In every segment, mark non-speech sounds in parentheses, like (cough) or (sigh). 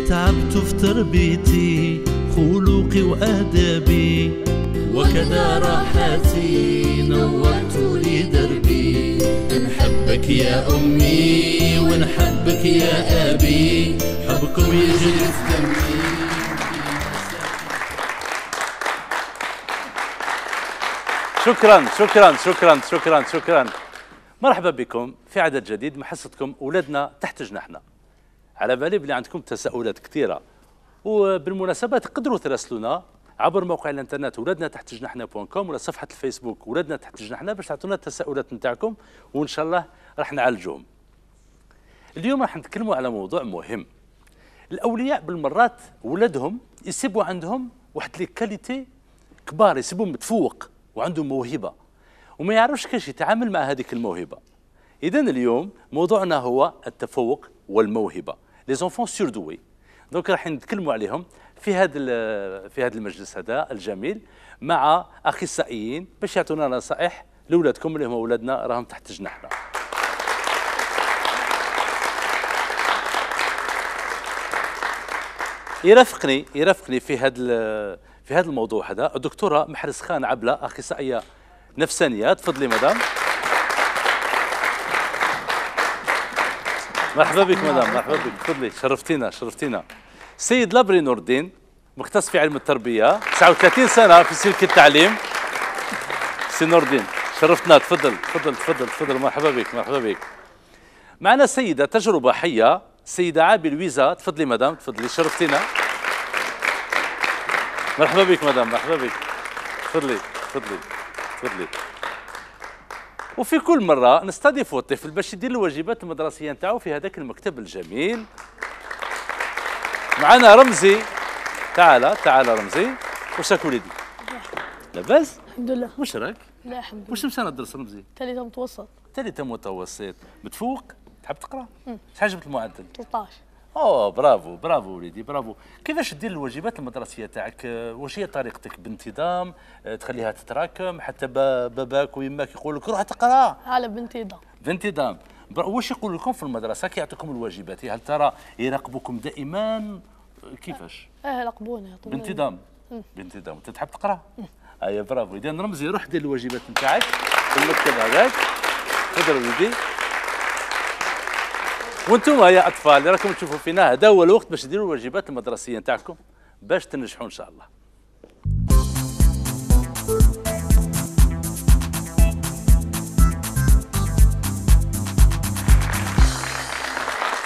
تعبت في تربيتي خلقي وآدابي وكذا راحتي نورت لي دربي. نحبك يا أمي ونحبك يا أبي حبكم يجري في دمي. شكرا شكرا شكرا شكرا شكرا. مرحبا بكم في عدد جديد من حصتكم اولادنا تحت جناحنا. على بالي بلي عندكم تساؤلات كثيرة. وبالمناسبة تقدروا تراسلونا عبر موقع الإنترنت ولادنا تحت جناحنا point com ولا صفحة الفيسبوك ولادنا تحت جناحنا باش تعطونا التساؤلات نتاعكم وإن شاء الله راح نعالجوهم. اليوم راح نتكلموا على موضوع مهم. الأولياء بالمرات ولادهم يسيبوا عندهم واحد les qualités كبار يسيبوا متفوق وعنده موهبة. وما يعرفش كيفاش يتعامل مع هذيك الموهبة. اذا اليوم موضوعنا هو التفوق والموهبة. les enfants surdoués donc راح نتكلموا عليهم في هذا في هذا المجلس هذا الجميل مع أخصائيين باش يعطونا نصائح لاولادكم اللي هم اولادنا راهم تحت جناحنا. يرافقني يرافقني في هذا في هذا الموضوع هذا الدكتورة محرز خان عبلة أخصائية نفسانيه تفضلي مدام. مرحبا بك مدام. مرحبا. بك. تفضلي شرفتينا شرفتينا. سيد لبري نور الدين مختص في علم التربية 39 سنة في سلك التعليم. سي نور الدين شرفتنا. تفضل تفضل تفضل تفضل. مرحبا بك مرحبا بك. معنا سيدة تجربة حية سيدة عابي لويزا تفضلي مدام. تفضلي. شرفتينا. مرحبا بك مدام. مرحبا بك. تفضلي تفضلي تفضلي. وفي كل مرة نستضيف الطفل باش يدير الواجبات المدرسية نتاعو في هذاك المكتب الجميل. معنا رمزي. تعال تعال رمزي. وشاك وليدي؟ لاباس؟ الحمد لله. واش راك؟ لا الحمد لله. واش مشى تدرس رمزي؟ ثالثة متوسط. ثالثة متوسط. متفوق؟ تحب تقرأ؟ شحال جبت المعدل؟ 13 أوه bravo bravo وليدي برافو. كيفاش دير الواجبات المدرسية تاعك؟ آه، واش هي طريقتك بانتظام؟ آه، تخليها تتراكم حتى با- باباك ويماك يقول لك روح تقرأ. على بانتظام. بر- واش يقول لكم في المدرسة؟ كي يعطيكم الواجبات. هل ترى يراقبوكم دائما؟ آه، كيفاش؟ آه يعطوني بانتظام. بانتظام. أنت تحب تقرأ؟ ايا برافو. اذا رمزي روح دير الواجبات نتاعك في المكتب هذاك. تفضل وليدي. وأنتم يا أطفال اللي راكم تشوفوا فينا هذا هو الوقت باش ديروا الواجبات المدرسية نتاعكم باش تنجحوا إن شاء الله.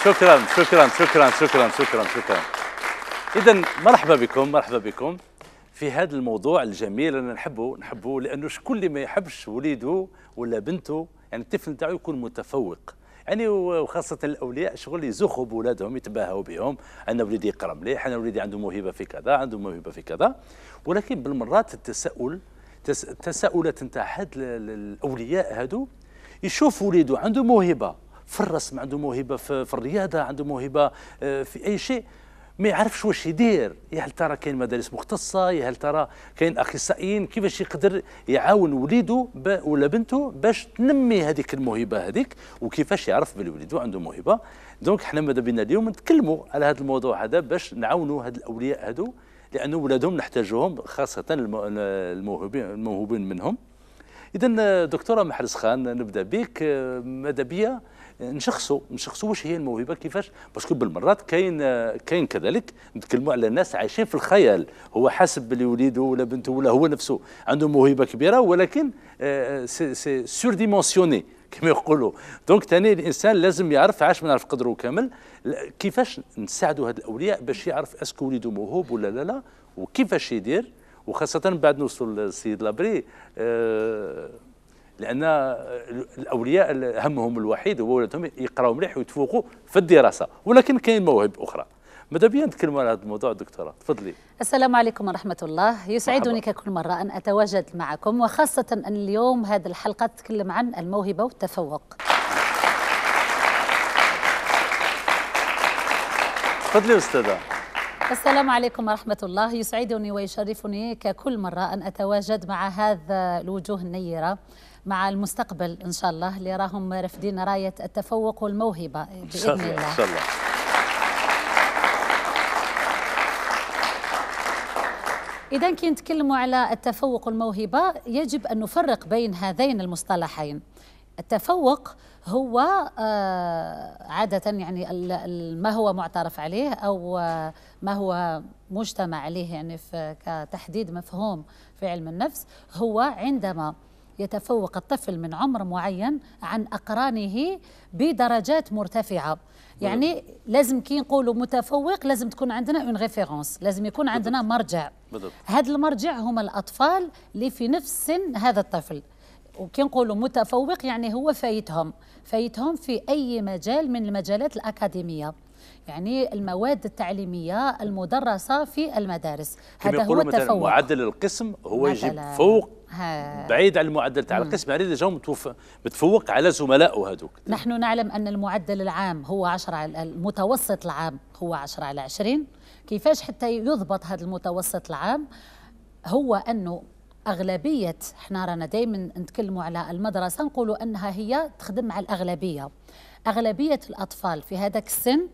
شكرا شكرا شكرا شكرا شكرا شكرا. اذا مرحبا بكم مرحبا بكم في هذا الموضوع الجميل أنا نحبه نحبه لأنه شكون اللي ما يحبش وليده ولا بنته يعني الطفل نتاعو يكون متفوق. يعني وخاصة الأولياء شغل يزخوا بولادهم يتباهوا بهم. أن وليدي يقرا مليح أنا وليدي عنده موهبة في كذا عنده موهبة في كذا. ولكن بالمرات التساؤل تس- التساؤلات نتاع هاد ال- ال- الأولياء هادو يشوف وليده عنده موهبة في الرسم عنده موهبة في, الرياضة عنده موهبة آه، في أي شيء. ما يعرفش واش يدير. يا هل ترى كاين مدارس مختصة؟ يا هل ترى كاين أخصائيين؟ كيفاش يقدر يعاون وليده ولا بنته باش تنمي هذيك الموهبة هذيك؟ وكيفاش يعرف بلي وليده عنده موهبة؟ donc حنا ماذا بينا اليوم نتكلموا على هذا الموضوع هذا باش نعاونوا هاد الأولياء هذو لأنه ولادهم نحتاجوهم خاصة الم- الموهوبين الموهوبين منهم. اذا دكتورة محرز خان نبدأ بك. آه، ماذا بيا؟ نشخصوا نشخصوا واش هي الموهبة كيفاش؟ parce que بالمرات كاين كاين كذلك نتكلموا على ناس عايشين في الخيال. هو حاسب بلي وليده ولا بنته ولا هو نفسه عنده موهبة كبيرة ولكن آه، سي سور ديمونسيوني كما يقولوا. دونك ثاني الإنسان لازم يعرف عاش ما نعرف قدره كامل. كيفاش نساعدوا هاد الأولياء باش يعرف أسكو وليده موهوب ولا لا لا؟ وكيفاش يدير؟ وخاصة بعد نوصلوا للسيد لابري آه، لأن الأولياء همهم الوحيد هو ولادهم يقراوا مليح ويتفوقوا في الدراسة ولكن كاين مواهب أخرى. ماذا بيا نتكلموا على هذا الموضوع دكتورة؟ تفضلي. السلام عليكم ورحمة الله. يسعدني ككل مرة أن أتواجد معكم وخاصة أن اليوم هذه الحلقة تتكلم عن الموهبة والتفوق. تفضلي أستاذة. السلام عليكم ورحمة الله. يسعدني ويشرفني ككل مرة أن أتواجد مع هذا الوجوه النيرة. مع المستقبل إن شاء الله اللي راهم رافدين راية التفوق والموهبة بإذن الله إن شاء الله. إذا كي نتكلموا على التفوق والموهبة يجب أن نفرق بين هذين المصطلحين. التفوق هو آه، عادة يعني ما هو معترف عليه أو آه، ما هو مجتمع عليه يعني في كتحديد مفهوم في علم النفس هو عندما يتفوق الطفل من عمر معين عن أقرانه بدرجات مرتفعة. يعني لازم كي نقولوا متفوق لازم تكون عندنا une référence لازم يكون عندنا مرجع. هذا المرجع هم الأطفال اللي في نفس سن هذا الطفل. وكي نقولوا متفوق يعني هو فايتهم فايتهم في أي مجال من المجالات الأكاديمية. يعني المواد التعليمية المدرسة في المدارس. هذا هو التفوق معدل القسم هو يجيب. فوق. بعيد عن المعدل تاع القسم ديجا متوف- متفوق على زملائه هذوك. نحن نعلم أن المعدل العام هو 10 على المتوسط العام هو 10 على 20 كيفاش حتى يضبط هذا المتوسط العام؟ هو أنه أغلبية إحنا رانا دائما نتكلموا على المدرسة نقولوا أنها هي تخدم مع الأغلبية. أغلبية الأطفال في هذاك السن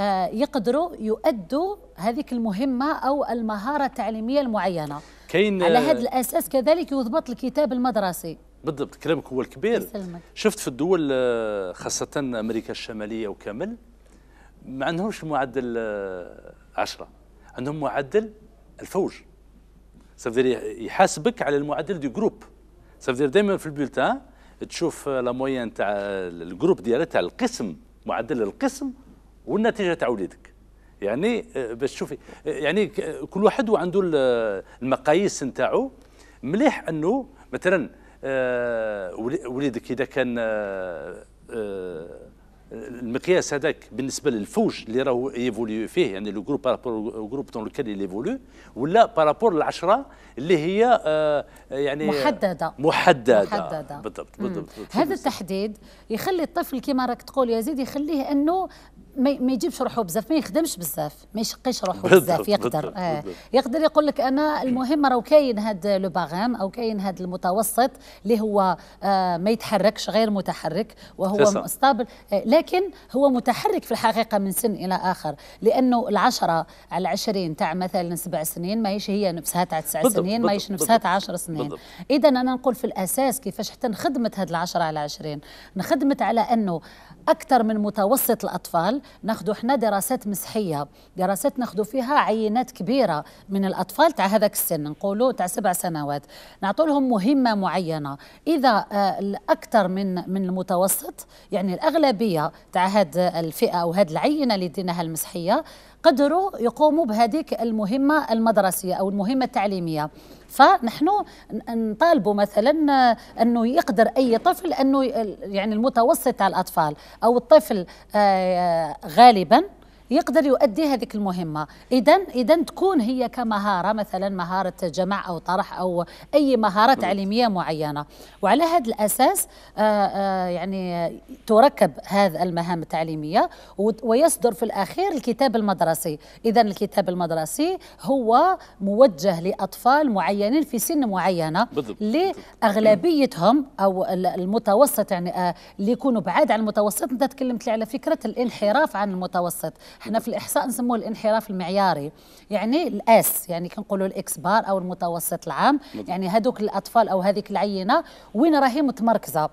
آه، يقدروا يؤدوا هذيك المهمة أو المهارة التعليمية المعينة. كاين على هذا الأساس كذلك يضبط الكتاب المدرسي. بالضبط كلامك هو الكبير. يسلمك. شفت في الدول آه، خاصة أمريكا الشمالية وكامل ما عندهمش معدل آه، عشرة عندهم معدل الفوج. ça veut dire يحاسبك على المعدل du groupe ça veut dire دائما في ال bulletin تشوف آه، la moyenne تاع ال groupe ديالك تاع القسم معدل القسم والنتيجة تاع وليدك. يعني آه، باش تشوفي آه، يعني ك- كل واحد وعنده ال- المقاييس نتاعو. مليح أنه مثلا آه، ولي- وليدك إذا كان آه، آه، المقياس هذاك بالنسبة للفوج اللي راهو évolue فيه يعني le groupe par rapport groupe dans lequel il évolue ولا par rapport العشره اللي هي آه، يعني محددة. محددة محددة. بالضبط. بالضبط هذا التحديد يخلي الطفل كما راك تقول يا زيد يخليه إنه ما يجيبش روحه بزاف ما يخدمش بزاف ما يشقيش روحه بزاف يقدر بالضبط، آه بالضبط. يقدر يقول لك أنا المهم راهو كاين هذا لو باغام أو كاين هذا المتوسط اللي هو آه ما يتحركش غير متحرك وهو. ستابل آه لكن هو متحرك في الحقيقة من سن إلى آخر لأنه العشرة على عشرين تاع مثلا سبع سنين ماهيش هي نفسها تاع تسع سنين ماهيش بالضبط، نفسها. تاع عشر سنين. اذا أنا نقول في الأساس كيفاش حتى نخدمت هاد العشرة على عشرين نخدمت على أنه أكثر من متوسط الأطفال ناخذوا حنا دراسات مسحيه دراسات ناخذوا فيها عينات كبيرة من الأطفال تاع هذاك السن نقولوا تاع سبع سنوات. نعطوا لهم مهمة معينة. إذا آه، الأكثر من من المتوسط يعني الأغلبية تاع هاد الفئة أو هاد العينة اللي ديناها المسحيه قدروا يقوموا بهذيك المهمة المدرسية أو المهمة التعليمية. فنحن نطالبوا مثلا أنه يقدر أي طفل أنه يعني المتوسط على الأطفال أو الطفل آه، غالبا يقدر يؤدي هذيك المهمة. إذا إذا تكون هي كمهارة مثلا مهارة جمع أو طرح أو أي مهارة تعليمية معينة. وعلى هذا الأساس آه، آه، يعني تركب هذه المهام التعليمية وت- ويصدر في الأخير الكتاب المدرسي. إذا الكتاب المدرسي هو موجه لأطفال معينين في سن أغلبيتهم أو ال- المتوسط يعني آه، اللي يكونوا بعاد عن المتوسط. أنت تكلمت لي على فكرة الانحراف عن المتوسط. إحنا في الإحصاء نسموه الانحراف المعياري. يعني الأس يعني كنقولوا الإكس بار أو المتوسط العام. يعني هذوك الأطفال أو هذيك العينة وين راهي متمركزة؟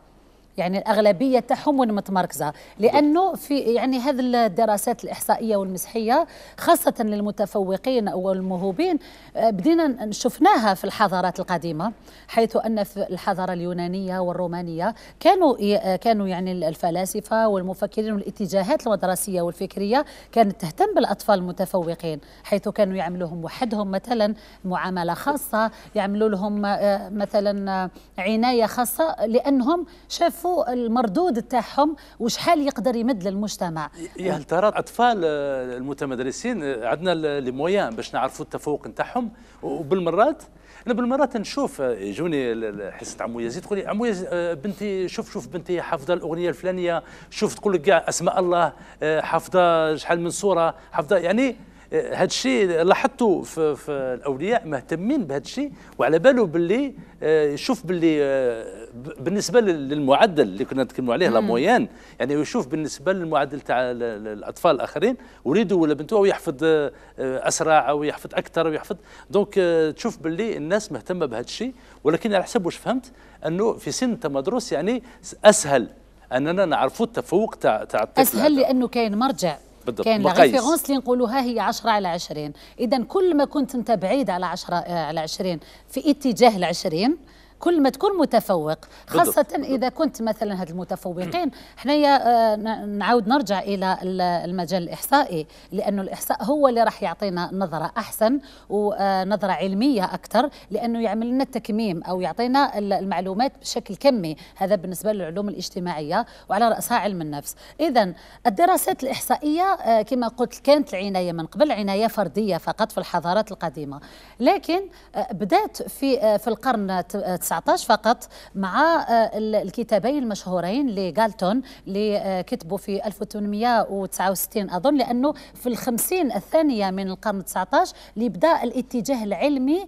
يعني الأغلبية تاعهم وين متمركزة لأنه في يعني هذه الدراسات الإحصائية والمسحية خاصة للمتفوقين والموهوبين آه، بدينا شفناها في الحضارات القديمة حيث أن في الحضارة اليونانية والرومانية كانوا آه، كانوا يعني الفلاسفة والمفكرين والاتجاهات المدرسية والفكرية كانت تهتم بالأطفال المتفوقين حيث كانوا يعملوهم وحدهم مثلا معاملة خاصة يعملوا لهم آه، مثلا عناية خاصة لأنهم شافوا المردود تاعهم وشحال يقدر يمد للمجتمع؟ يا هل ترى الاطفال آه، المتمدرسين آه، عندنا لي مويان باش نعرفوا التفوق نتاعهم. وبالمرات أنا بالمرات نشوف آه، يجوني حصة عمو يزيد تقول لي عمو يزيد بنتي شوف شوف بنتي حافظة الأغنية الفلانية شوف تقول لك أسماء الله حافظة شحال من سوره حافظة يعني هذا الشيء لاحظته في, في الأولياء مهتمين بهذا الشيء وعلى باله باللي آه، يشوف باللي آه، بالنسبة لل- للمعدل اللي كنا نتكلموا عليه la moyenne. يعني يشوف بالنسبة للمعدل تاع ال- ال- الأطفال الآخرين وليده ولا بنته أو يحفظ آه، أسرع أو يحفظ أكثر أو يحفظ. donc تشوف باللي الناس مهتمة بهذا الشيء ولكن على حسب واش فهمت؟ أنه في سن التمدرس يعني أسهل أننا نعرفوا التفوق تاع تاع الطفل أسهل. لأنه كاين مرجع. بالضبط، مقيس. référence اللي نقولوها هي 10 على 20 اذا كل ما كنت أنت بعيد على 10 آه، على 20 في اتجاه ال 20 كل ما تكون متفوق خاصة بالضبط. إذا كنت مثلا هاد المتفوقين. (clears throat) حنايا آه، نعاود نرجع إلى ال- المجال الإحصائي لأنه الإحصاء هو اللي راح يعطينا نظرة أحسن ونظرة علمية أكثر لأنه يعمل لنا التكميم أو يعطينا ال- المعلومات بشكل كمي. هذا بالنسبة للعلوم الاجتماعية وعلى رأسها علم النفس. إذا الدراسات الإحصائية آه، كما قلت كانت العناية من قبل عناية فردية فقط في الحضارات القديمة. لكن آه، بدأت في آه، في القرن ت- آه، 19 فقط مع آه، ال- الكتابين المشهورين لغالتون اللي كتبوا في 1869 أظن لأنه في الخمسين الثانية من القرن 19 اللي بدأ الاتجاه العلمي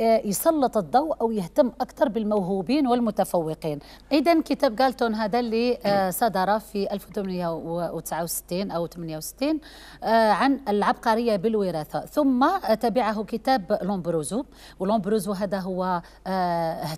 آه، يسلط الضوء أو يهتم أكثر بالموهوبين والمتفوقين. إذا كتاب غالتون هذا اللي آه، صدر في 1869 أو 68 آه، عن العبقرية بالوراثة. ثم تبعه كتاب لومبروزو ولومبروزو هذا هو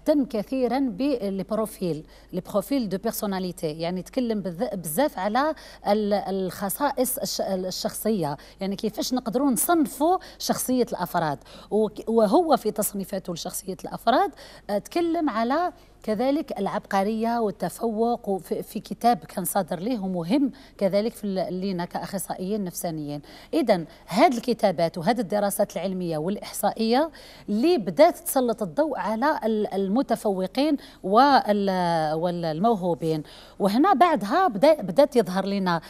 اهتم كثيرا بال profil ال profil de personnalité يعني تكلم بزاف على ال- الخصائص الش- الشخصية يعني كيفاش نقدروا نصنفوا شخصية الأفراد. وك- وهو في تصنيفاته لشخصية الأفراد آه، تكلم على كذلك العبقرية والتفوق في كتاب كان صادر ليه ومهم كذلك في لينا كأخصائيين نفسانيين. إذا هذه الكتابات وهذه الدراسات العلمية والإحصائية اللي بدأت تسلط الضوء على ال- المتفوقين وال- والموهوبين. وهنا بعدها بدأ بدأت يظهر لنا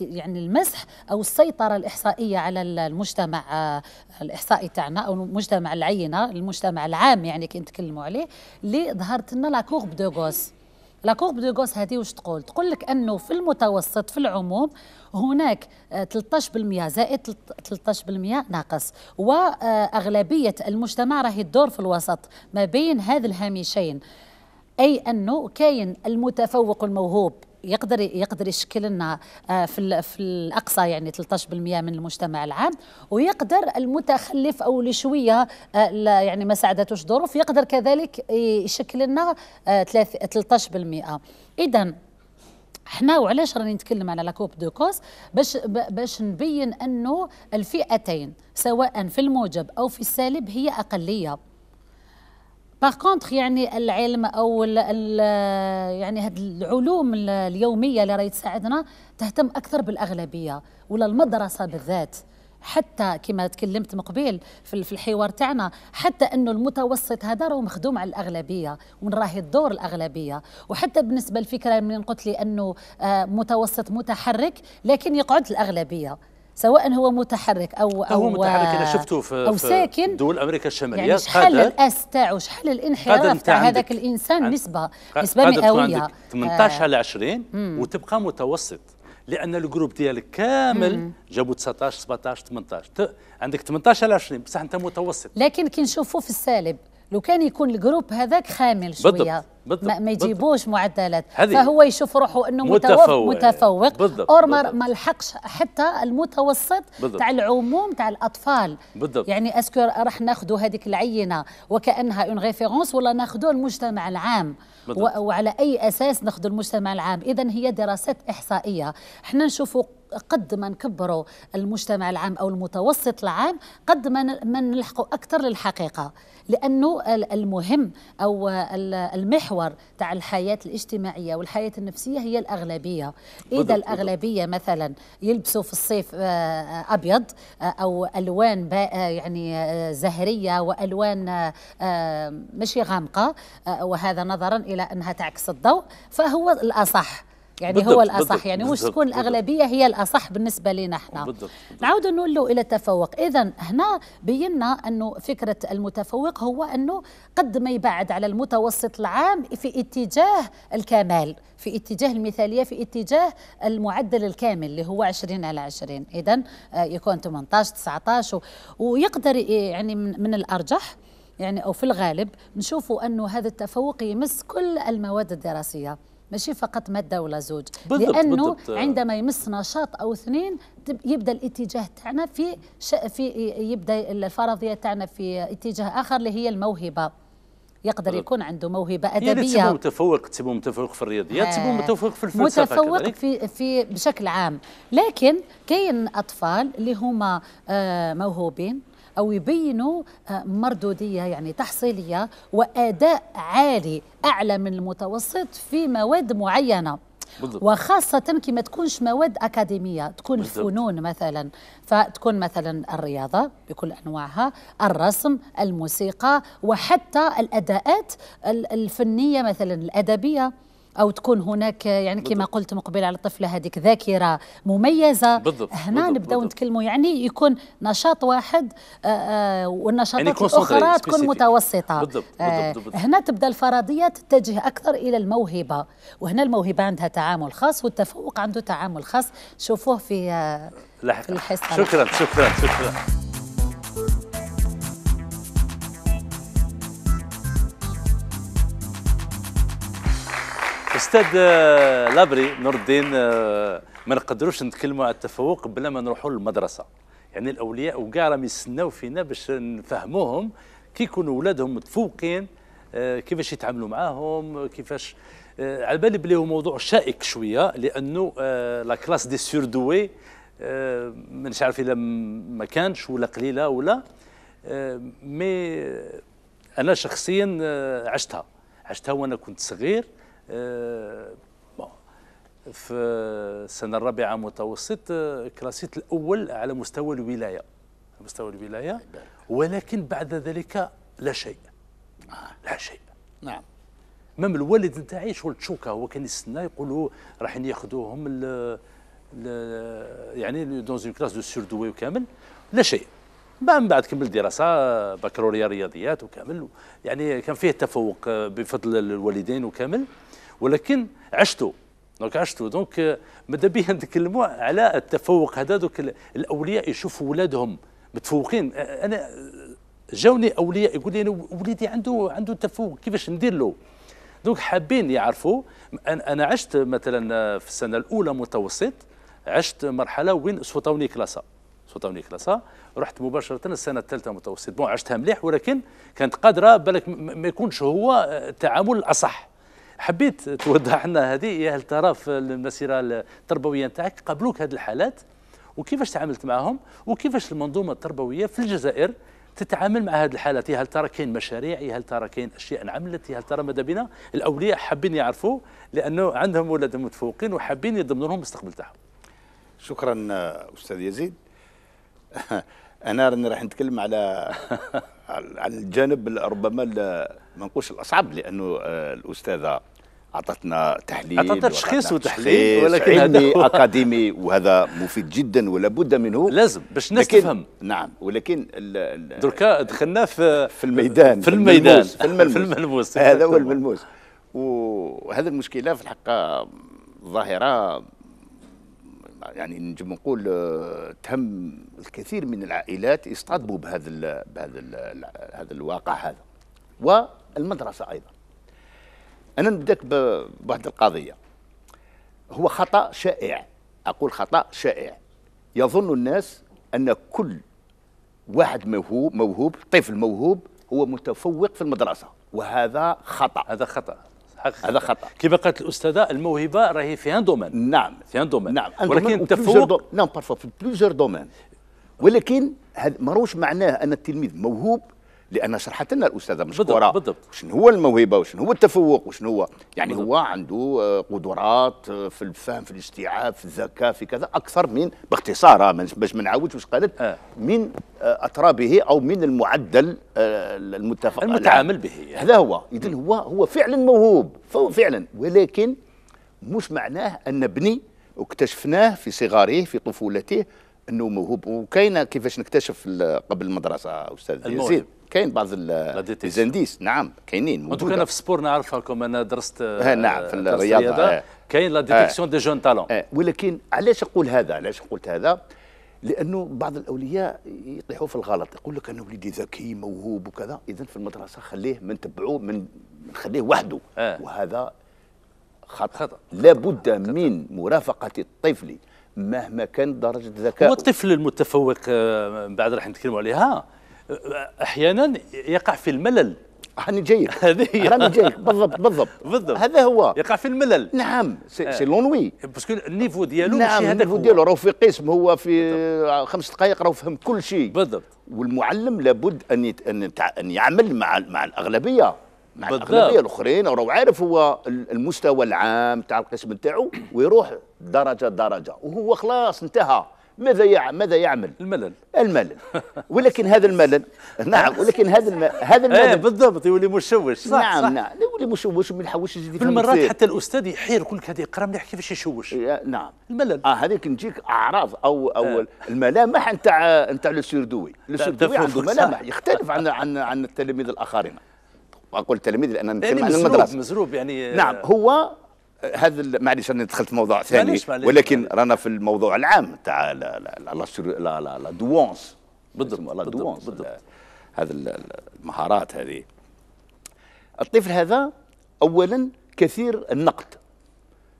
يعني المسح أو السيطرة الإحصائية على ال- المجتمع آه، الإحصائي تاعنا أو المجتمع العينة المجتمع العام يعني نتكلموا عليه اللي ظهرت لنا la de Gauss. la de Gauss هذه واش تقول؟ تقول لك أنه في المتوسط في العموم هناك آه، 13% زائد 13% ناقص. وأغلبية المجتمع راهي تدور في الوسط ما بين هذا الهامشين أي أنه كاين المتفوق الموهوب يقدر يقدر يشكل لنا آه، في في الأقصى يعني 13% من المجتمع العام. ويقدر المتخلف أو اللي شوية آه، يعني ما ساعدتوش ظروف يقدر كذلك يشكل لنا آه، ثلاث- 13% اذا إحنا وعلاش راني نتكلم على la courbe de Gauss باش باش نبين أنه الفئتين سواء في الموجب أو في السالب هي أقلية. par contre يعني العلم أو ال ال يعني هاد العلوم ال- اليومية اللي راهي تساعدنا تهتم أكثر بالأغلبية ولا المدرسة بالذات. حتى كما تكلمت مقبل في ال- في الحوار تاعنا حتى إنه المتوسط هذا راهو مخدوم على الأغلبية وين راهي الدور الأغلبية. وحتى بالنسبة للفكره من قلت لي إنه آه، متوسط متحرك لكن يقعد الاغلبيه سواء هو متحرك أو أو هو متحرك أنا شفته في أو في ساكن. دول أمريكا الشمالية يعني شحال الاس تاعو شحال الانحراف تاع هذاك الإنسان نسبه نسبة مئوية. عندك. 18 على 20 وتبقى متوسط لأن ال groupe ديالك كامل جابوا 19 17 18 ت- عندك 18 على 20 بصح أنت متوسط. لكن كي نشوفوا في السالب لو كان يكون ال groupe هذاك خامل شوية بالضبط، بالضبط، ما, ما بالضبط. يجيبوش معدلات هذه فهو يشوف روحه إنه متفوق متفوق. بالضبط، اور ما بالضبط. ما لحقش حتى المتوسط بالضبط. تاع العموم تاع الأطفال بالضبط. يعني est-ce que راح ناخذوا هذيك العينة وكأنها une référence ولا ناخذوا المجتمع العام بالضبط. وعلى أي أساس ناخذوا المجتمع العام اذا هي دراسات إحصائية إحنا نشوفوا قد ما نكبروا المجتمع العام أو المتوسط العام قد ما نلحقوا أكثر للحقيقة لأنه ال- المهم أو ال- المحور تاع الحياة الاجتماعية والحياة النفسية هي الأغلبية. إذا بالضبط، الأغلبية مثلا يلبسوا في الصيف آه، أبيض آه، أو ألوان با- آه، يعني زهرية وألوان آه، آه، ماشي غامقة آه، وهذا نظرا إلى أنها تعكس الضوء فهو الأصح. يعني بالضبط، هو الأصح. بالضبط، يعني مش تكون. الاغلبيه هي الأصح بالنسبة لنا إحنا. نعود نقول له إلى التفوق. اذا هنا بينا أنه فكرة المتفوق هو أنه قد ما يبعد على المتوسط العام في اتجاه الكمال في اتجاه المثالية في اتجاه المعدل الكامل اللي هو 20 على 20 اذا آه، يكون 18 19 و- ويقدر ي- يعني من من الأرجح يعني أو في الغالب نشوفوا أنه هذا التفوق يمس كل المواد الدراسية. ماشي فقط مادة ولا زوج بالضبط، لأنه بالضبط. عندما يمس نشاط أو اثنين يبدأ الاتجاه تاعنا في ش... في يبدأ الفرضية تاعنا في اتجاه آخر اللي هي الموهبة يقدر. يكون عنده موهبة يعني أدبية متفوق تسمو متفوق في الرياضيات تسمو آه، متفوق في الفلسفة متفوق كذلك. في في بشكل عام لكن كاين أطفال اللي هما آه، موهوبين أو يبينوا آه، مردودية يعني تحصيلية وأداء عالي أعلى من المتوسط في مواد معينة بالضبط. وخاصة كي ما تكونش مواد أكاديمية تكون بالضبط. الفنون مثلا فتكون مثلا الرياضة بكل أنواعها الرسم الموسيقى وحتى الأداءات ال- الفنية مثلا الأدبية أو تكون هناك يعني كما. قلت مقبل على الطفلة هذيك ذاكرة مميزة بالضبط، هنا نبداو. نتكلموا يعني يكون نشاط واحد آه، آه، والنشاطات يعني الأخرى تكون. متوسطة بالضبط، آه، بالضبط، بالضبط. هنا تبدأ الفرضيه تتجه أكثر إلى الموهبة وهنا الموهبة عندها تعامل خاص والتفوق عنده تعامل خاص شوفوه في لاحقا شكرا شكرا شكرا أستاذ آه، لابري نور الدين آه، ما نقدروش نتكلموا على التفوق بلا ما نروحوا للمدرسة. يعني الأولياء وكاع راهم يستناو فينا باش نفهموهم كي يكونوا اولادهم متفوقين آه، كيفاش يتعاملوا معاهم كيفاش على بالي بلي هو موضوع شائك شوية لأنه la classe des surdoués مانيش عارف إلا م- ما كانش ولا قليلة ولا mais أنا شخصيا عشتها. عشتها وأنا كنت صغير. في السنة الرابعة متوسط آه، كلاسيت الأول على مستوى الولاية. على مستوى الولاية. ولكن بعد ذلك لا شيء. لا شيء. نعم. même الوالد نتاعي شغل تشوكا هو كان يستنى يقولوا رايحين ياخذوهم يعني dans une classe de surdoués وكامل لا شيء. من بعد كمل دراسة بكالوريا رياضيات وكامل. يعني كان فيه تفوق بفضل الوالدين وكامل. ولكن عشته donc عشته donc ماذا بيا (laughs) نتكلموا على التفوق هذا. دوك ال- الأولياء يشوفوا ولادهم متفوقين. أنا جاوني أولياء يقول لي أنا وليدي عنده عنده تفوق. كيفاش ندير له؟ donc حابين يعرفوا. أنا عشت مثلا في السنة الأولى متوسط عشت مرحلة وين صوتوني كلاسة. صوتوني كلاسة رحت مباشرة السنة الثالثة متوسط. bon عشتها مليح ولكن كانت قادرة بالك ما يكونش هو التعامل الأصح حبيت توضح لنا هذه يا هل ترى في المسيرة التربوية نتاعك قابلوك هذه الحالات؟ وكيفاش تعاملت معهم وكيفاش المنظومة التربوية في الجزائر تتعامل مع هذه الحالات؟ يا هل ترى كاين مشاريع؟ يا هل ترى كاين أشياء انعملت؟ يا هل ترى ماذا بنا الأولياء حابين يعرفوا لأنه عندهم اولادهم متفوقين وحابين يضمنوا لهم المستقبل تاعهم. شكرا آه، أستاذ يزيد. (laughs) أنا راني راح نتكلم على (laughs) على الجانب ال- ربما ما نقولش الأصعب لأنه آه، الأستاذة أعطتنا تحليل وأعطتنا تشخيص وتحليل، ولكن هذا علمي هو- أكاديمي وهذا مفيد جدا ولا بد منه. لازم باش الناس تفهم. نعم ولكن دركا دخلنا في في الميدان في الميدان. في (laughs) الملموس, في الملموس. هذا هو. الملموس. وهذه المشكلة في الحقيقة ظاهرة يعني نجم نقول آه، تهم الكثير من العائلات يصطدموا بهذا ال بهذا ال هذا الواقع هذا. والمدرسة أيضا. أنا نبدأك بواحد القضية. هو خطأ شائع. أقول خطأ شائع. يظن الناس أن كل واحد موهوب موهوب طفل موهوب هو متفوق في المدرسة. وهذا خطأ. هذا خطأ. حقيقة. هذا خطأ. كما قالت الأستاذة الموهبة راهي في un domaine. نعم. في un domaine. نعم. ولكن التفوق نعم parfois في plusieurs domaines. ولكن هذا ماروش معناه أن التلميذ موهوب لأن شرحت لنا الأستاذة مشكورة بالضبط. شنو هو الموهبة وشنو هو التفوق وشنو هو يعني هو عنده آه، قدرات آه، في الفهم في الاستيعاب في الذكاء في كذا أكثر من باختصار آه، باش ما نعاودش واش قالت آه. من أترابه أو من المعدل المتفق المتعامل به يعني. هذا هو اذا هو هو فعلا موهوب فعلا ولكن مش معناه أن نبني واكتشفناه في صغاره في طفولته أنه موهوب وكاينة كيفاش نكتشف قبل المدرسة أستاذ الموهب. كاين بعض. les indices. نعم كاينين موجودة. أنا في ال sport نعرفها كم أنا درست آه، (laughs) نعم، في درست الرياضة، آه. كاين la détection des jeunes talents آه ولكن علاش أقول هذا؟ علاش قلت هذا؟ لأنه بعض الأولياء يطيحوا في الغلط يقول لك أنا وليدي ذكي موهوب وكذا. اذا في المدرسة خليه من تبعوه من نخليه وحده. آه. وهذا خطأ. خطأ. لابد من مرافقة الطفل مهما كانت درجة ذكائه. هو الطفل المتفوق آه، من بعد راح نتكلموا عليها. آه، أحيانا يقع في الملل. (laughs) راني جايك. راني جايك بالضبط بالضبط. بالضبط. هذا هو. يقع في الملل. نعم سي, آه. سي l'ennui. parce que ال niveau ديالو نعم ماشي هذاك ال niveau. ديالو راهو في قسم هو في خمس دقائق راهو فهم كل شيء. بالضبط. والمعلم لابد أن يت... أن, يتع... أن يعمل مع مع الأغلبية. مع بالضبط. الأغلبية الأخرين. راهو عارف هو ال- المستوى العام تاع القسم نتاعو ويروح درجة درجة. وهو خلاص انتهى. ماذا يع... ماذا يعمل؟ الملل. الملل. (laughs) ولكن هذا الملل نعم ولكن هذا الم... هذا (laughs) إيه الملل. بالضبط يولي مشوش. صح نعم صح. نعم يولي مشوش وما يحوش في المرات. حتى الأستاذ يحير يقول لك هذه يقرا مليح كيفاش يشوش. نعم. الملل. آه هذيك نجيك أعراض أو أو الملامح نتاع نتاع ال surdoué تفوق، عنده صح. ملامح يختلف عن عن عن التلاميذ الآخرين. أقول التلاميذ لأن يعني نتكلم عن المدرسة. مزروب يعني. نعم هو هذا معليش أنا دخلت موضوع ثاني معليش، معليش، ولكن معليش. رانا في الموضوع العام تاع لا لا لا لا لا لا la douance بالضبط، la douance بالضبط. ال- هذا ال- ال- المهارات هذه. الطفل هذا اولا كثير النقد.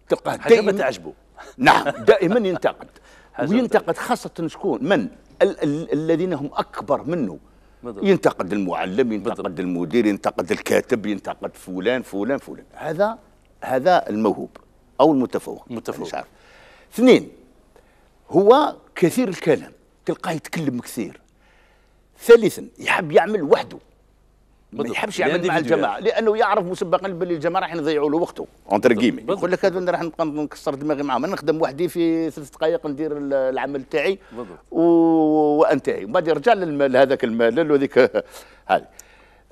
تلقاه دائما تعجبه. (laughs) نعم دائما ينتقد. (laughs) وينتقد خاصة شكون؟ من؟ ال ال الذين هم أكبر منه. بالضبط. ينتقد المعلم ينتقد بالضبط. المدير ينتقد الكاتب ينتقد فلان فلان فلان. هذا هذا الموهوب أو المتفوق المتفوق. مش عارف. اثنين هو كثير الكلام تلقاه يتكلم كثير ثالثا يحب يعمل وحده ما. يحبش يعمل مع. الجماعة لأنه يعرف مسبقا باللي الجماعة راح نضيعوا له وقته entre guillemets. يقول لك هذا أنا راح نبقى نكسر دماغي معاهم أنا نخدم وحدي في ثلاث دقائق ندير ال- العمل تاعي. و... وأنتهي ومن بعد يرجع للمال هذاك المال وذيك (laughs) هذه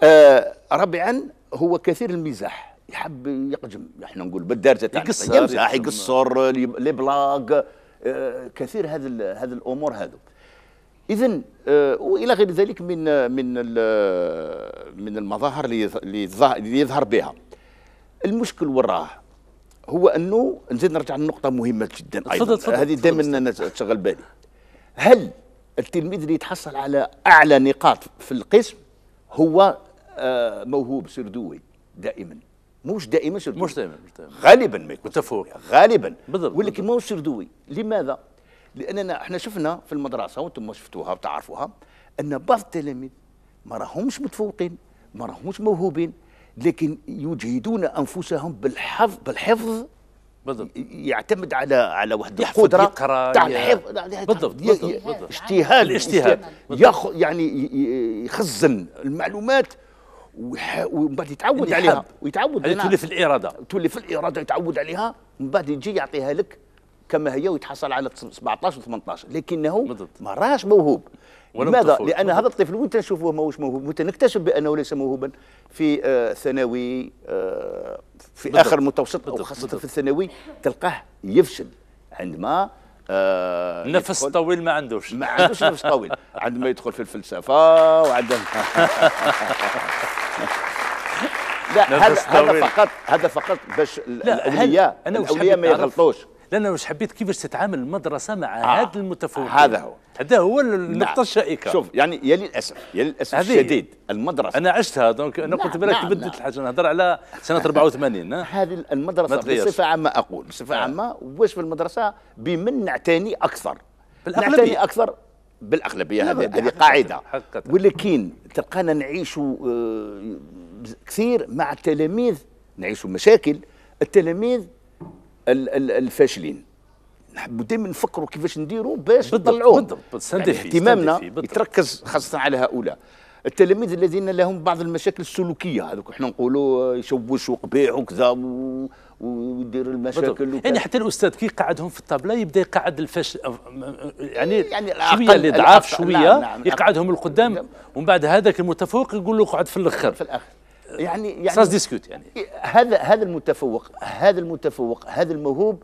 آه رابعا هو كثير المزاح يحب يقجم. إحنا نقول بالدارجه تاعنا يقصر، يمزح يقصر. les blagues آه كثير هذه ال- هذه الأمور هذو. اذا آه، وإلى غير ذلك من آه، من من المظاهر اللي يظ- اللي يظهر- بها. المشكل وراه هو أنه نزيد نرجع لنقطة مهمة جدا أيضا. هذه دائما تشغل بالي. هل التلميذ اللي يتحصل على أعلى نقاط في القسم هو موهوب سردوي دائما؟ مش دائما سردوي. مش دائما مش دائما. غالبا ما يكون. متفوق. غالبا. بالضبط، ولكن ما هو سردوي. لماذا؟ لأننا إحنا شفنا في المدرسة وأنتم شفتوها وتعرفوها أن بعض التلاميذ ما راهمش متفوقين ما راهمش موهوبين لكن يجهدون أنفسهم بالحفظ بالحفظ. بالضبط. يعتمد على على واحد القدرة تاع الحفظ بالضبط، بالضبط،. اجتهاد الاجتهاد، ياخذ يعني يخزن. المعلومات ومن بعد يتعود عليها. ويتعود نعم. تولي في الإرادة تولي في الإرادة يتعود عليها من بعد يجي يعطيها لك كما هي ويتحصل على 17 و 18 لكنه بالضبط. ما راهش موهوب لماذا؟ لأن. هذا الطفل وانت نشوفه ماهوش موهوب وانت نكتشف بأنه ليس موهوبا في آه، ثانوي آه، في بالضبط. اخر المتوسط أو. خاصة. في الثانوي تلقاه يفشل عندما آه، نفس طويل ما عندوش ما عندوش نفس طويل (laughs) عندما يدخل في الفلسفة وعندما (laughs) لا هذا. فقط هذا فقط باش الاولياء أنا وش الأولياء حبيت ما؟ يغلطوش لأن واش حبيت كيفاش تتعامل المدرسة مع آه. هذا المتفوقين هذا هو. هذا هو النقطه نعم. الشائكة شوف يعني يا للاسف يا للأسف الشديد المدرسة أنا عشتها دونك أنا نعم، قلت بالك نعم، نعم. الحاجة نهضر على سنة (laughs) 84 ها؟ هذه المدرسة. بصفة عامة أقول بصفة آه. عامة واش في المدرسة بمن نعتني أكثر. نعتني أكثر بالأغلبية هذه. هذه قاعدة. ولكن تلقانا نعيش كثير مع التلاميذ نعيش مشاكل التلاميذ ال- ال- الفاشلين نحبوا دائما نفكروا كيفاش نديروا باش نطلعوه بالضبط،. يعني اهتمامنا. يتركز خاصة على هؤلاء التلاميذ الذين لهم بعض المشاكل السلوكية هذوك إحنا نقولوا يشوش وقبيح وكذا و- ويدير المشاكل بالضبط. يعني حتى الأستاذ كي قعدهم في الطابلة يبدأ يقعد الفش يعني, يعني شوية اللي ضعاف شوية نعم، نعم. يقعدهم القدام ومن بعد هذاك المتفوق يقول له اقعد في الأخر في الأخر يعني يعني discute يعني هذا هذا المتفوق هذا المتفوق هذا الموهوب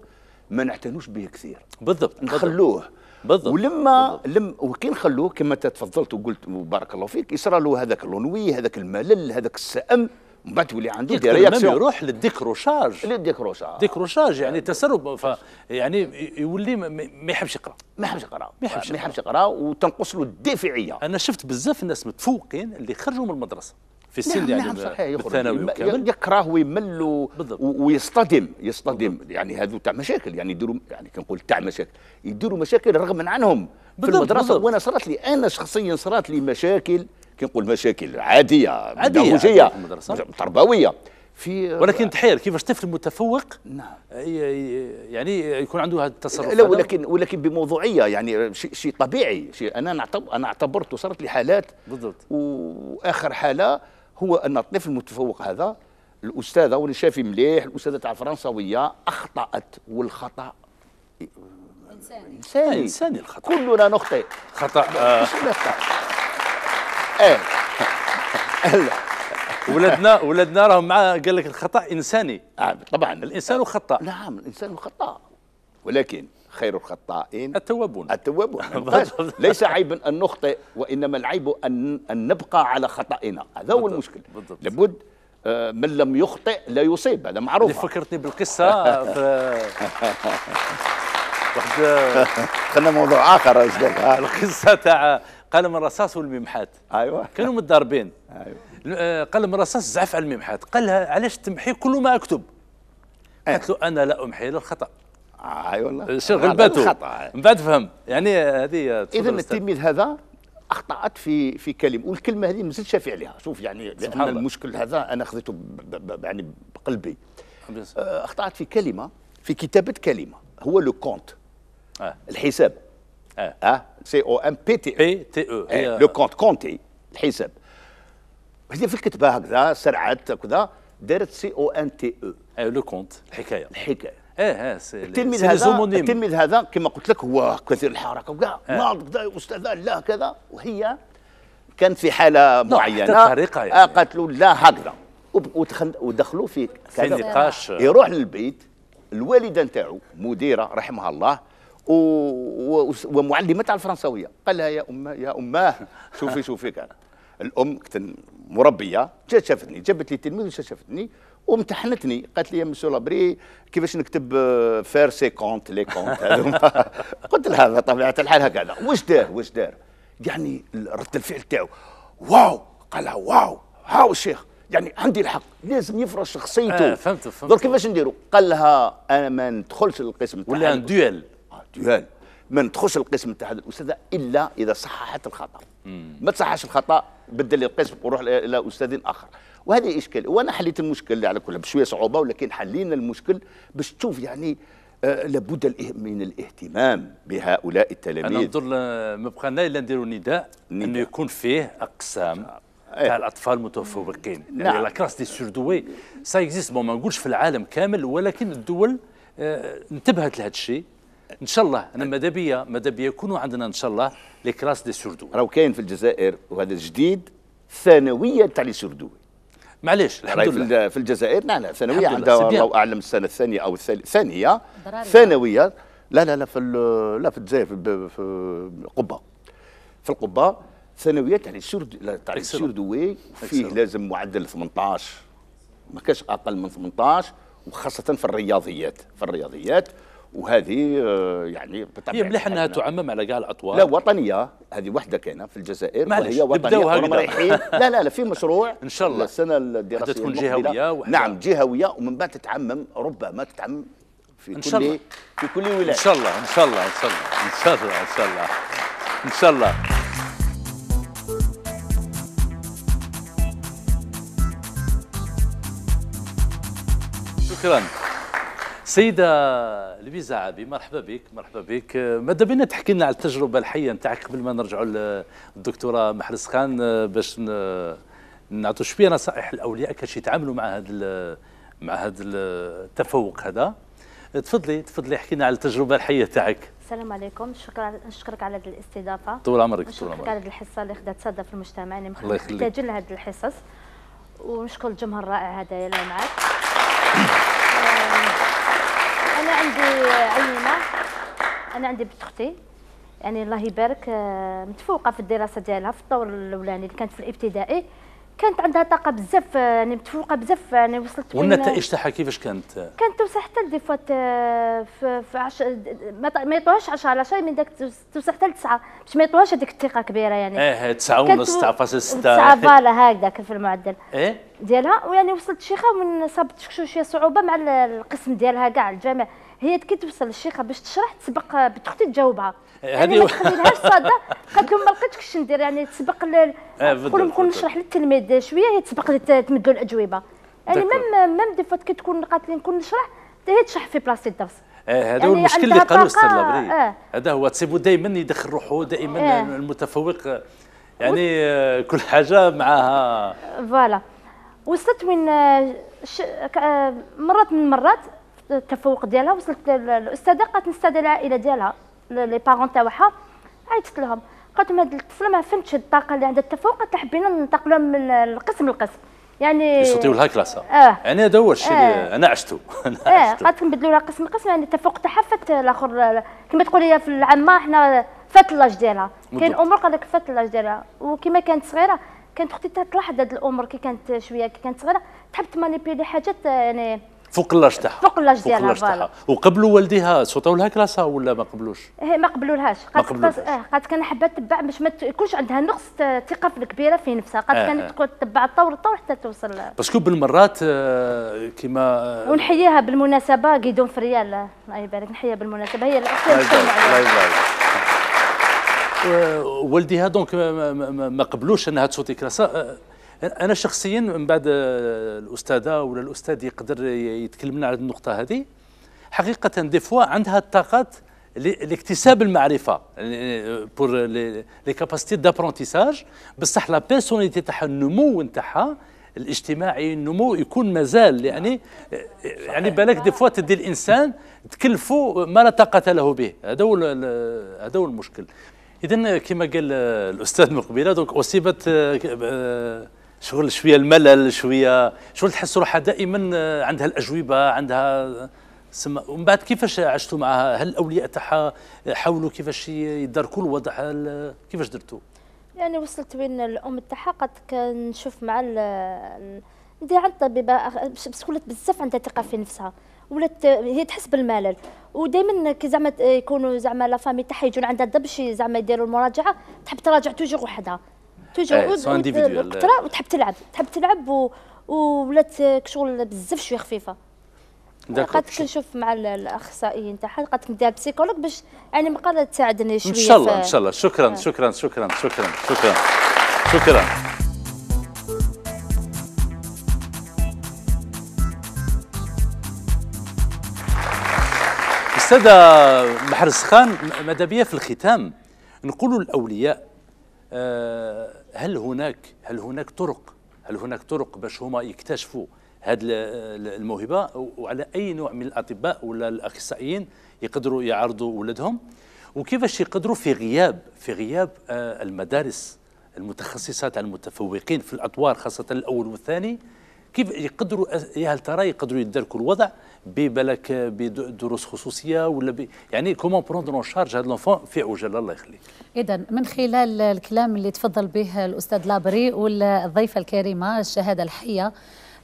ما نعتنوش به كثير بالضبط بالضبط. نخلوه بالضبط. ولما لم وكي نخلوه كما تفضلت وقلت بارك الله فيك يصرى له هذاك ال ennui هذاك الملل هذاك السأم من بعد تولي عنده des réactions. يروح لل décrochage. le décrocha- décrochage يعني تسرب ف يعني يولي ما- يحبش يقرأ. ما يحبش يقرأ. ما يحبش ما يحبش يقرأ وتنقص له الدافعيه أنا شفت بزاف الناس متفوقين اللي خرجوا من المدرسة في السن نعم يعني نعم الثانوي يكره ويمل ويصطدم يصطدم. يعني هذو تاع مشاكل يعني يديروا يعني كنقول تاع مشاكل يديروا مشاكل رغما عنهم. في المدرسة بالضبط. وأنا صارت لي أنا شخصيا صارت لي مشاكل كنقول مشاكل عادية عادية بيداغوجية، في المدرسة. تربوية. في ولكن تحير كيفاش طفل متفوق نعم. يعني يكون عنده هذا التصرف لا. ولكن ولكن بموضوعية يعني شيء شيء طبيعي شيء أنا نعتبر أنا اعتبرته صارت لي حالات بالضبط. وآخر حالة هو أن الطفل المتفوق هذا. الأستاذة وأنا شافي مليح الأستاذة تاع الفرنسويه أخطأت والخطأ إنساني. إنساني. الخطأ. كلنا نخطئ. خطأ آه، إيه (laughs) ولدنا ولدنا راهم مع قال لك الخطأ إنساني. آه، طبعا. الإنسان خطا نعم الإنسان خطا ولكن خير الخطائين التوابون. التوابون. (laughs) ليس عيبا أن نخطئ وإنما العيب أن أن نبقى على خطئنا هذا هو المشكل بالضبط. لابد آه، من لم يخطئ لا يصيب هذا اللي معروف فكرتني بالقصة (laughs) واحد خلينا موضوع آخر القصة تاع قلم الرصاص والممحات أيوه. كانوا متضاربين. أيوه. آه، قلم الرصاص زعف على الممحات قال لها علاش تمحي؟ كل ما أكتب. قالت له أنا لا أمحي إلا الخطأ. اي والله غلبته الخطأ. من بعد فهم. يعني هذه اذا. التلميذ هذا أخطأت في في كلمة. والكلمة هذه مازلت شافي عليها شوف يعني لأن الله. المشكل هذا أنا خذيته يعني بقلبي. آه، أخطأت في كلمة في كتابة كلمة. هو le compte. آه. الحساب. آه. آه c o m p t p t أو le compte compter الحساب هي في الكتابه هكذا سرعت كذا دارت c o n t أو آه، le compte الحكاية. الحكاية إيه آه سي التلميذ هذا. التلميذ هذا كما قلت لك هو كثير الحركة وكاع. ناض كذا يا استاذه لا كذا. وهي كانت في حالة معينة طريقة يعني. آه، قالت له لا هكذا. ودخلوا في في كذا. نقاش. يروح للبيت الوالدة نتاعو مديرة رحمها الله و... و... ومعلمة تاع الفرنسويه قال لها يا أمة يا اماه (laughs) شوفي شوفي كان. الأم كنت مربية جات شافتني جابت لي تلميذ وجات شافتني وامتحنتني. قالت لي يا مسيو لابري كيفاش نكتب faire ses comptes les comptes قلت لها هذا طبيعه الحال هكذا. واش دار واش دار؟ يعني رد الفعل تاعو. واو! قال لها واو! هاو الشيخ يعني عندي الحق. لازم يفرض شخصيته. آه، فهمت- فهمت. درك كيفاش نديروا قال لها أنا ما ندخلش للقسم ولا هذا ديال ما ندخلش القسم تاع الاستاذه إلا إذا صححت الخطأ. ما تصححش الخطأ بدل القسم وروح إلى أستاذ آخر. وهذه إشكال. وأنا حليت المشكل على كل بشوية صعوبة ولكن حلينا المشكل باش تشوف يعني آه لابد من الاهتمام بهؤلاء أنا التلاميذ نظن آه، ما بقى إلا نديروا نداء إنه. يكون فيه أقسام. تاع الأطفال المتفوقين يعني نعم. la classe des surdoués ça existe. ما نقولش في العالم كامل ولكن الدول آه، انتبهت لهذا الشيء. إن شاء الله. أنا ماذا بيا؟ ماذا بيا؟ يكونوا عندنا إن شاء الله les classes des surdoués. راهو كاين في الجزائر وهذا جديد ثانوية تاع les surdoués. معليش الحمد في, لله. الج- في الجزائر لا لا ثانوية عندها. الله أعلم السنة الثانية أو الثالث ثانية. ضراري. ثانوية لا لا لا في ال- لا في الجزائر في, الب- في القبه في القبة ثانوية تاع les surd- لا، تاع les. surdoués فيه. لازم معدل 18 ما كاش أقل من 18 وخاصة في الرياضيات. في الرياضيات وهذه آه، يعني هي مليح أنها تعمم على كاع الاطوار لا وطنية. هذه وحدة كاينة في الجزائر وهي وطنية. رايحين. لا لا لا في مشروع (laughs) إن شاء الله. السنة الدراسية تكون. جهوية وحدة- نعم جهوية ومن بعد تتعمم ربما تتعمم في إن كل شاء الله. في كل ولاية. إن شاء الله إن شاء الله إن شاء الله إن شاء الله إن شاء الله. إن شاء الله. شكرا. سيدة لبيزا عابي مرحبا بك مرحبا بك. ماذا بينا تحكي لنا على التجربة الحية نتاعك قبل ما نرجعوا للدكتورة محرز خان باش ن- نعطوا شوية نصائح الأولياء كيفاش يتعاملوا مع هذا مع هذا التفوق هذا. تفضلي تفضلي احكي لنا على التجربة الحية تاعك. السلام عليكم شكرا نشكرك على هذه الاستضافة. طول عمرك طول عمرك. على هذه الحصة اللي خدات صدى في المجتمع يخليك. محتاجين لهذه الحصص. ونشكر الجمهور الرائع هذا اللي معك آه، (laughs) عندي عينه أنا عندي بنت أختي. يعني الله يبارك آه، متفوقة في الدراسة ديالها في الطور الأولاني اللي كانت في الابتدائي. كانت عندها طاقة بزاف آه، يعني متفوقة بزاف يعني وصلت والنتائج تاعها كيفاش كانت؟ كانت توصل حتى des fois آه، في في عش... ما يطوهاش 10 على 10 من داك توص- توصل حتى لتسعة. باش ما يطوهاش هذيك الثقة كبيرة يعني. إيه 9 كانت ونص و- 9.6 تسعة voilà هكذاك في المعدل إيه؟ ديالها. ويعني وصلت الشيخه من صابت شو- شوية صعوبة مع ال- القسم ديالها كاع الجامع. هي كي توصل للشيخه باش تشرح تسبق بنت أختي تجاوبها. يعني ما تخليلهاش صاده قالت لهم ما لقيتش كيفاش ندير يعني تسبق ل- آه، نقول نكون بالضبط. نشرح للتلميذ شوية هي تسبق تمدوا الأجوبة. يعني. même même des fois كي تكون قالت لي نكون نشرح هي تشرح في بلاصة الدرس. آه، هذا يعني هو المشكل اللي قالوا أستاذ لابري. آه. هذا هو تسيبو دائما يدخل روحه دائما آه. المتفوق. آه، يعني آه، كل حاجة معها voilà. وصلت وين آه، ش... آه، مرات من المرات التفوق ديالها وصلت لل- الأستاذة قالت نستدعي العائلة ديالها لي بارون تاعها عيطت لهم. قالت لهم هذه الطفله ما فهمتش الطاقة اللي عندها التفوق قالت حبينا ننتقلوا من القسم للقسم يعني يصوتيو لها كلاسه آه. يعني هذا هو الشيء آه. أنا عشته. (laughs) أنا آه. عشته. قالت نبدلوا لها قسم قسم يعني التفوق تاعها فات الآخر كما تقولي في العامة حنا فات لاج ديالها. كاين. أمور قال لك فات لاج ديالها. وكما كانت صغيرة كانت أختي تلاحظ هاد الأمور كي كانت شوية كي كانت صغيرة تحب تمانيبيلي حاجات آه، يعني فوق l'âge تاعها فوق l'âge ديالها، voilà. تاعها وقبلوا والديها صوتوا لها classe ولا ما قبلوش؟ هي ما قبلولهاش. قالت كان حابه تتبع باش ما يكونش عندها نقص ت- ثقة في الكبيرة في نفسها. قالت آه، آه. كانت تكون تتبع الطور الطور حتى توصل. parce que بالمرات آه، كيما آه، ونحييها بالمناسبة قيدون فريال الله يبارك نحييها بالمناسبة. هي الاخت الله يبارك،. و- والديها donc ما, قبلوش أنها ت sauter classe. آه، أنا شخصيا من بعد آه، الأستاذة ولا الأستاذ يقدر يتكلم لنا على النقطة هذه حقيقة des fois عندها الطاقات لاكتساب المعرفة pour les capacités d'apprentissage بصح la personnalité تاعها النمو نتاعها الاجتماعي النمو يكون مازال يعني يعني بالك des fois تدي الإنسان تكلفه ما لا طاقة له به. هذا هو هذا هو المشكل. اذا كما قال الأستاذ مقبله دونك أصيبت آه، آه، شغل شوية الملل شوية شغل تحس روحها دائما آه، عندها الأجوبة عندها سما. ومن بعد كيفاش عشتوا معها؟ هل الأولياء تاعها حاولوا كيفاش يداركوا الوضع؟ كيفاش درتوا؟ يعني وصلت وين الأم تاعها قد كنشوف مع ندير عند الطبيبه بس ولات بزاف عندها ثقة في نفسها. ولات هي تحس بالملل. ودائما كي زعما يكونوا زعما la famille تاعها يجون عندها الدب شي زعما يديروا المراجعة تحب تراجع toujours وحدها. toujours إيه، ود- individuel. تقرا وتحب تلعب. تحب تلعب و ولات شغل بزاف شوية خفيفة. قد كنشوف مع ال- الأخصائيين تاعها قد ندير psychologue باش يعني مقالة تساعدني شوية إن شاء الله إن شاء الله. شكرا شكرا شكرا شكرا شكرا شكرا. أستاذة محرز خان ماذا بيا في الختام. نقول للاولياء آه، هل هناك هل هناك طرق هل هناك طرق باش هما يكتشفوا هذه الموهبة؟ وعلى أي نوع من الأطباء ولا الأخصائيين يقدروا يعرضوا ولادهم؟ وكيفاش يقدروا في غياب في غياب آه، المدارس المتخصصه تاع المتفوقين في الأطوار خاصة الأول والثاني كيف يقدروا يا هل ترى يقدروا يدركوا الوضع ببلك بدروس خصوصية ولا ب يعني comment prendre en charge هذا l'enfant في عجاله الله يخليك. إذا من خلال الكلام اللي تفضل به الأستاذ لابري والضيفة الكريمة الشهادة الحية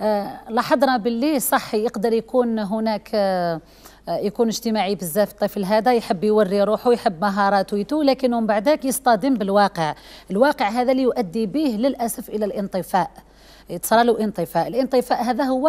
آه، لاحظنا باللي صح يقدر يكون هناك آه، يكون اجتماعي بزاف الطفل هذا يحب يوري روحه يحب مهاراته لكن من بعدك يصطدم بالواقع. الواقع هذا اللي يؤدي به للأسف إلى الانطفاء. صار له انطفاء الانطفاء هذا هو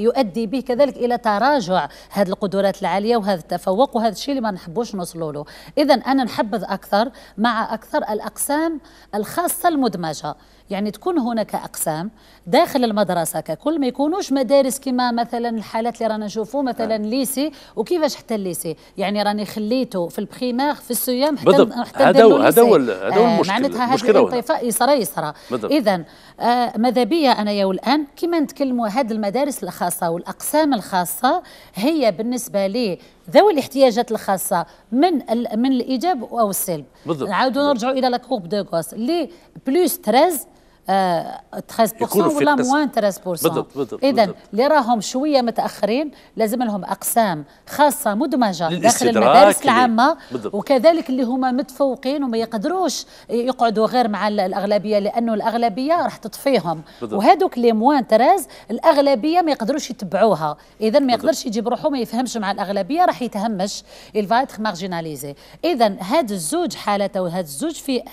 يؤدي به كذلك إلى تراجع هذه القدرات العالية وهذا التفوق وهذا الشيء اللي ما نحبوش نوصلوا له. اذا أنا نحبذ أكثر مع أكثر الأقسام الخاصة المدمجة. يعني تكون هناك أقسام داخل المدرسة ككل ما يكونوش مدارس كما مثلا الحالات اللي رانا نشوفوا مثلا lycée وكيفاش حتى ال lycée يعني راني خليته في ال primaire في ال CEM حتى. حتى هذا هو- هذا هو آه، المشكل. معناتها هنا. الانطفاء يصرى يصرى بالضبط. اذا آه ماذا بيا انايا والان كما نتكلموا هذه المدارس الخاصة والأقسام الخاصة هي بالنسبة لي ذوي الاحتياجات الخاصة من من الإيجاب أو السلب بالضبط. نعاودوا. نرجعوا إلى la courbe de Gauss les plus 13 آه 13% يكونوا في ولا. moins 13% بالضبط، بالضبط، اذا. اللي راهم شوية متأخرين لازم لهم أقسام خاصة مدمجة داخل المدارس العامة بالضبط. وكذلك اللي هما متفوقين وما يقدروش يقعدوا غير مع ال- الأغلبية لأنه الأغلبية راح تطفيهم. وهذوك اللي moins treize الأغلبية ما يقدروش يتبعوها اذا ما يقدرش يجيب روحه ما يفهمش مع الأغلبية راح يتهمش il va être marginalisé اذا هاد الزوج حالات وهاد الزوج فئات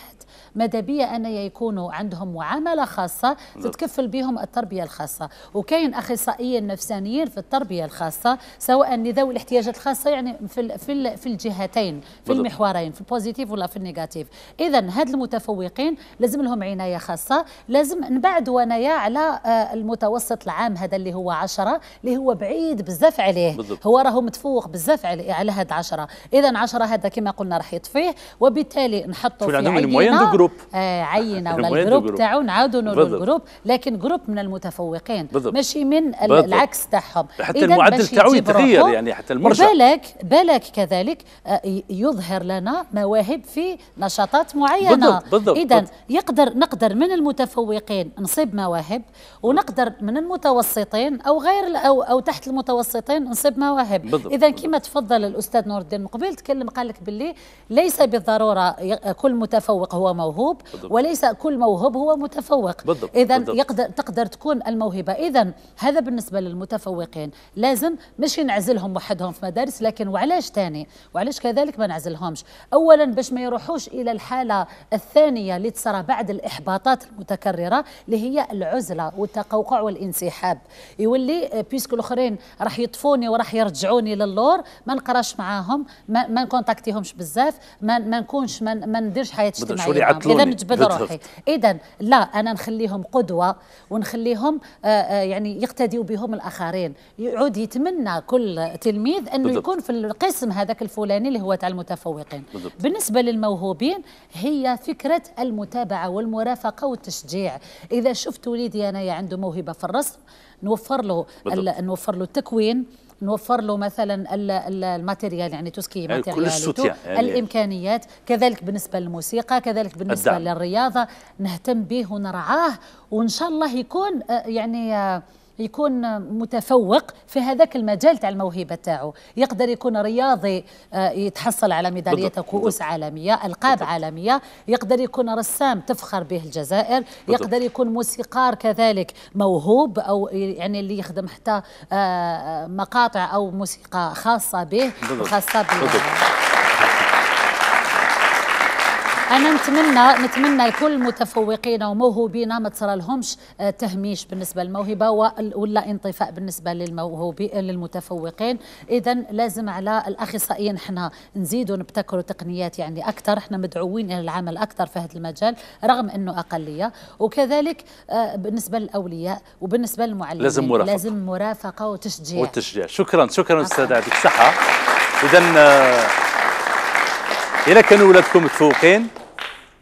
ماذا بيا أن يكونوا عندهم معاملة خاصة تتكفل بهم التربية الخاصة؟ وكاين أخصائيين نفسانيين في التربية الخاصة سواء لذوي الاحتياجات الخاصة يعني في في في الجهتين في. المحورين في ال positif ولا في ال négatif. إذا هاد المتفوقين لازم لهم عناية خاصة لازم نبعد ونايا على آه، المتوسط العام هذا اللي هو عشرة اللي هو بعيد بزاف عليه. بالضبط. هو راهو متفوق بزاف على على هاد عشرة. إذا عشرة هذا كما قلنا راح يطفيه وبالتالي نحطه في عندهم groupe. آه عينة (laughs) ولا ال groupe groupe. تاعو نعاودوا نقولوا. ال groupe لكن groupe من المتفوقين. ماشي من بالضبط. العكس تاعهم حتى المعدل تاعو يتغير، يعني حتى المرجع. وبالك بالك كذلك آه، يظهر لنا مواهب في نشاطات معينة اذا. يقدر نقدر من المتفوقين نصيب مواهب ونقدر من المتوسطين أو غير أو أو تحت المتوسطين نصيب مواهب اذا كما تفضل الأستاذ نور الدين مقبل تكلم قال لك باللي ليس بالضرورة كل متفوق هو موهوب بالضبط. وليس كل موهوب هو متفوق. اذا. يقدر تقدر تكون الموهبة. اذا هذا بالنسبة للمتفوقين. لازم مش نعزلهم وحدهم في مدارس لكن وعلاش تاني؟ وعلاش كذلك ما نعزلهمش؟ اولا باش ما يروحوش إلى الحالة الثانية اللي تصرى بعد الإحباطات المتكررة اللي هي العزلة والتقوقع والانسحاب. يولي آه، puisque الأخرين راح يطفوني وراح يرجعوني للور ما نقراش معاهم ما, ما نكونتاكتيهمش بزاف ما, ما نكونش ما, ما نديرش حياة اجتماعية إذا نجبد. روحي إذا لا أنا نخليهم قدوة ونخليهم آه، آه، يعني يقتديوا بهم الآخرين يعود يتمنى كل تلميذ إنه بالضبط. يكون في القسم هذاك الفلاني اللي هو تاع المتفوقين بالضبط. بالنسبة للموهوبين هي فكرة المتابعة والمرافقة والتشجيع إذا شفت وليدي انايا عنده موهبة في الرسم نوفر له نوفر له التكوين نوفر له مثلا ال- ال- ال matériel يعني tout ce qui est matériel يعني- الإمكانيات كذلك بالنسبة للموسيقى كذلك بالنسبة الدعم. للرياضة نهتم به ونرعاه وإن شاء الله يكون آه، يعني آه، يكون متفوق في هذاك المجال تاع الموهبة تاعو. يقدر يكون رياضي آه، يتحصل على ميداليات بالضبط، وكؤوس عالمية ألقاب عالمية. يقدر يكون رسام تفخر به الجزائر. يقدر يكون موسيقار كذلك موهوب أو يعني اللي يخدم حتى آه، آه، مقاطع أو موسيقى خاصة به بالضبط. خاصه بال بالضبط. أنا نتمنى نتمنى لكل المتفوقين وموهوبين ما تصرى لهمش آه، تهميش بالنسبة للموهبة ولا انطفاء بالنسبة للموهوبين للمتفوقين. إذا لازم على الأخصائيين إحنا نزيدوا نبتكروا تقنيات يعني أكثر. إحنا مدعوين إلى العمل أكثر في هذا المجال رغم إنه أقلية. وكذلك آه، بالنسبة للأولياء وبالنسبة للمعلمين لازم مرافقة. لازم مرافقة وتشجيع. والتشجيع شكرا شكرا أستاذ يعطيك الصحه اذا اذا كانوا اولادكم متفوقين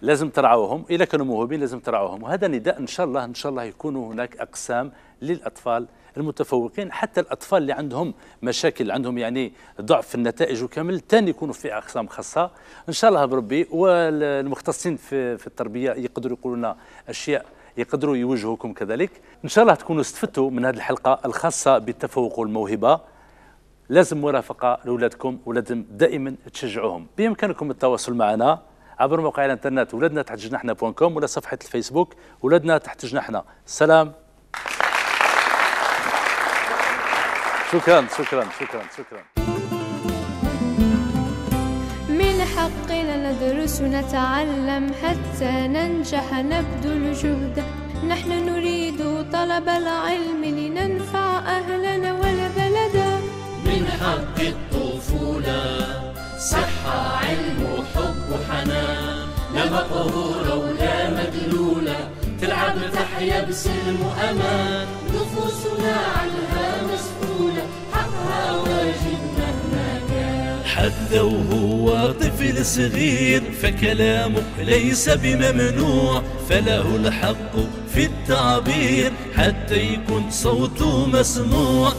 لازم ترعوهم. اذا كانوا موهوبين لازم ترعوهم. وهذا نداء إن شاء الله إن شاء الله يكونوا هناك أقسام للأطفال المتفوقين. حتى الأطفال اللي عندهم مشاكل عندهم يعني ضعف في النتائج وكامل تاني يكونوا في أقسام خاصة. إن شاء الله بربي والمختصين في في التربية يقدروا يقولوا لنا أشياء يقدروا يوجهوكم كذلك. إن شاء الله تكونوا استفدتوا من هذه الحلقة الخاصة بالتفوق والموهبة. لازم مرافقة لاولادكم ولازم دائما تشجعوهم. بإمكانكم التواصل معنا عبر موقع الانترنت ولادنا تحت جناحنا point com ولا صفحة الفيسبوك ولادنا تحت جناحنا. سلام. شكرا شكرا شكرا شكرا. من حقنا ندرس ونتعلم حتى ننجح نبذل جهدا نحن نريد طلب العلم لننفع أهلنا والبلدا من حق الطفولة. صحة علم وحب وحنان لا مقهورة ولا مدلولة. تلعب تحيا بسلم وأمان. نفوسنا عنها مسؤولة. حقها واجب مهما كان حتى وهو طفل صغير فكلامه ليس بممنوع. فله الحق في التعبير حتى يكون صوته مسموع.